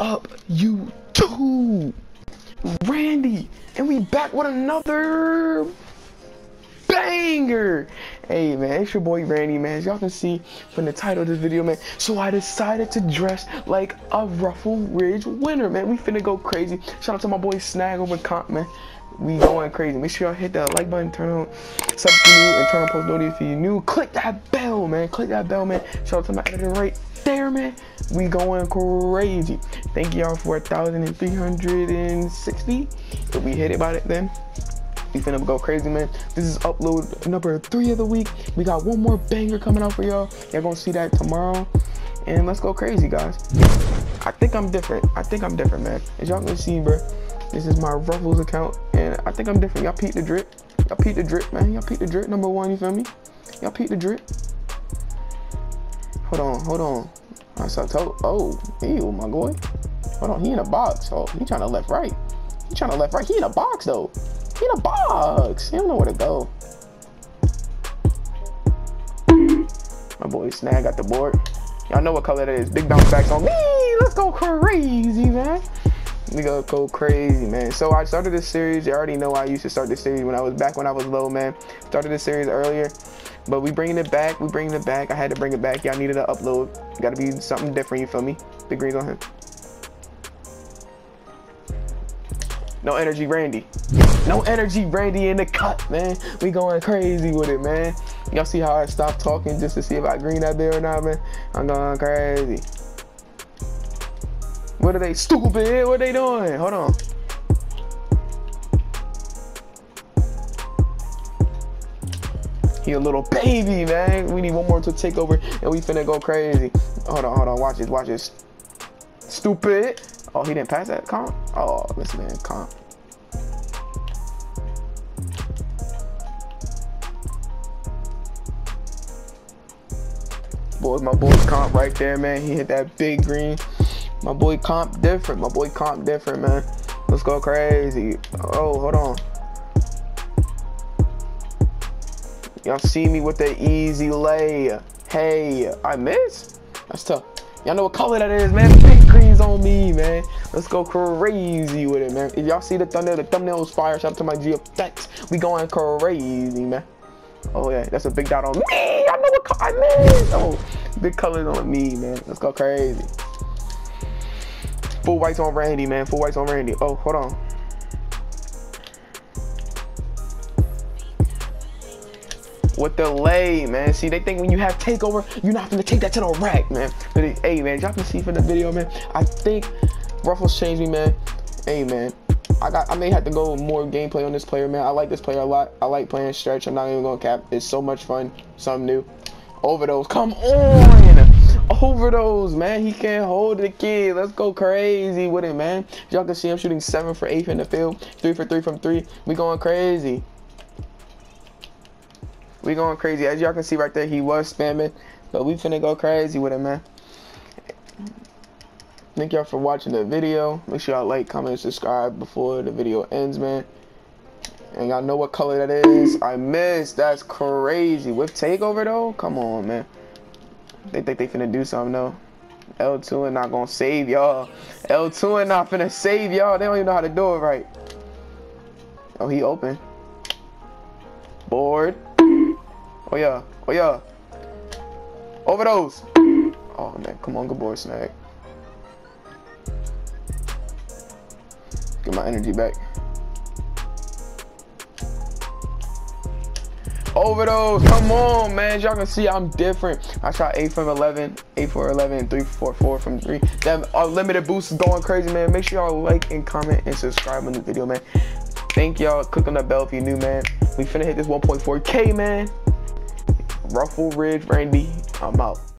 up, YouTube? Randy, and we back with another banger. Hey man, it's your boy Randy, man. As y'all can see from the title of this video, man. So I decided to dress like a Ruffle Ridge winner, man. We finna go crazy. Shout out to my boy Snag over comp, man. We going crazy. Make sure y'all hit that like button, turn on sub you new, and turn on post notifications if you new. Click that bell, man. Click that bell, man. Shout out to my editor right there, man. We going crazy. Thank y'all for 1,360. If we hit it by it then, we finna go crazy, man. This is upload number three of the week. We got one more banger coming out for y'all. Y'all gonna see that tomorrow. And let's go crazy, guys. I think I'm different. I think I'm different, man. As y'all can see, bro, this is my Ruffles account. And I think I'm different. Y'all peep the drip. Y'all peep the drip, man. Y'all peep the drip. Number one, you feel me? Y'all peep the drip. Hold on, hold on. I saw toe. Oh, ew, oh my boy. Hold on, he in a box. Oh, he trying to left right. He trying to left right. He in a box though. He in a box. He don't know where to go. My boy Snag got the board. Y'all know what color that is. Big bounce backs on me. Let's go crazy, man. We gonna go crazy, man. So I started this series. You already know I used to start this series when I was back when I was low, man. Started this series earlier. But we bringing it back. We bringing it back. I had to bring it back. Y'all needed to upload. Got to be something different. You feel me? Big greens on him. No energy, Randy. No energy, Randy in the cut, man. We going crazy with it, man. Y'all see how I stopped talking just to see if I green out there or not, man? I'm going crazy. What are they stupid? What are they doing? Hold on. He a little baby, man. We need one more to take over and we finna go crazy. Hold on, hold on. Watch this, watch this. Stupid. Oh, he didn't pass that comp? Oh, listen, man, comp. Boy, my boy's comp right there, man. He hit that big green. My boy comp different. My boy comp different, man. Let's go crazy. Oh, hold on. Y'all see me with the easy lay. Hey, I missed? That's tough. Y'all know what color that is, man. Big greens on me, man. Let's go crazy with it, man. If y'all see the thumbnail, the thumbnail fire. Shout out to my GFX. We going crazy, man. Oh, yeah, that's a big dot on me. I know what color I missed. Oh, big colors on me, man. Let's go crazy. Full whites on Randy, man. Full whites on Randy. Oh, hold on. with the lay, man. See, they think when you have takeover, you're not gonna take that to the rack, man. But hey, man, y'all can see from the video, man. I think Ruffles changed me, man. Hey, man. I got. I may have to go more gameplay on this player, man. I like this player a lot. I like playing stretch. I'm not even gonna cap. It's so much fun. Something new. Overdose. Come on. Overdose, man. He can't hold the kid. Let's go crazy with it, man. Y'all can see I'm shooting seven for eight in the field, three for three from three. We going crazy. We going crazy. As y'all can see right there, he was spamming. But we finna go crazy with it, man. Thank y'all for watching the video. Make sure y'all like, comment, subscribe before the video ends, man. And y'all know what color that is. I missed. That's crazy. With takeover, though? Come on, man. They think they finna do something, though. L2 and not gonna save y'all. L2 and not finna save y'all. They don't even know how to do it right. Oh, he open. Board. Oh yeah. Oh yeah. Overdose. Oh man, come on, good boy, Snag. Get my energy back. Overdose, come on, man. Y'all can see I'm different. I shot 8 from 11, 8 for 11, 3 for 4 from 3. That unlimited boost is going crazy, man. Make sure y'all like and comment and subscribe on the video, man. Thank y'all. Click on that bell if you're new, man. We finna hit this 1.4K, man. Ruffle Ridge Randy. I'm out.